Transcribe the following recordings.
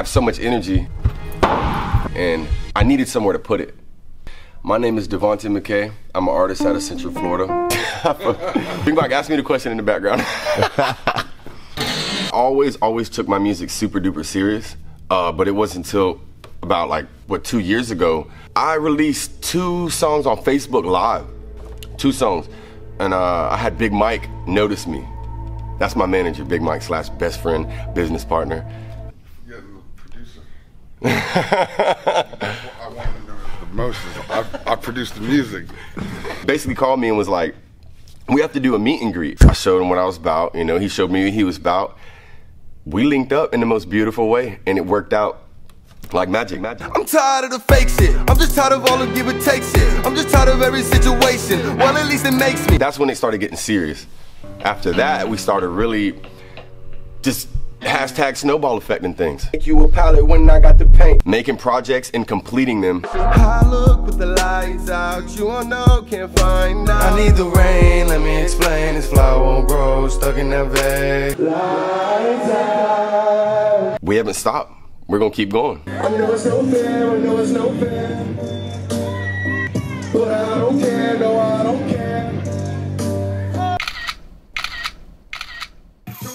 have so much energy, and I needed somewhere to put it. My name is Devonte McKay. I'm an artist out of Central Florida. Big Mike, ask me the question in the background. always, always took my music super duper serious, uh, but it wasn't until about like what two years ago I released two songs on Facebook Live, two songs, and uh, I had Big Mike notice me. That's my manager, Big Mike slash best friend, business partner. Yeah, the producer. I want to know the most is I, I produced the music. Basically called me and was like, we have to do a meet and greet. I showed him what I was about, you know, he showed me what he was about. We linked up in the most beautiful way and it worked out like magic, magic. I'm tired of the fake shit. I'm just tired of all the give and take shit. I'm just tired of every situation. Well, at least it makes me. That's when it started getting serious. After that, we started really just hashtag snowball affecting things. Make you a pilot when I got the paint. Making projects and completing them. I look with the lights out. You all know, can't find out. I need the rain. Let me explain. This flower won't grow. Stuck in that vein. Lights out. We haven't stopped. We're gonna keep going. I know it's no fair. I know it's no fair.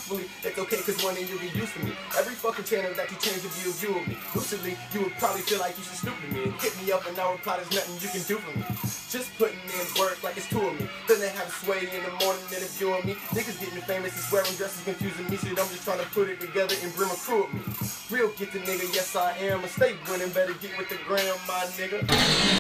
Truthfully, it's okay cause one day you'll be used to me. Every fucking channel that you change the view of you of me. Lucidly, you would probably feel like you should snoop to me. and Hit me up and I'll reply there's nothing you can do for me. Just putting in work like it's two of me. Then they have sway in the morning interviewing me. Niggas getting famous is wearing dresses confusing me. Shit, I'm just trying to put it together and bring a crew of me. Real get the nigga, yes I am. A state winning, better get with the gram, my nigga.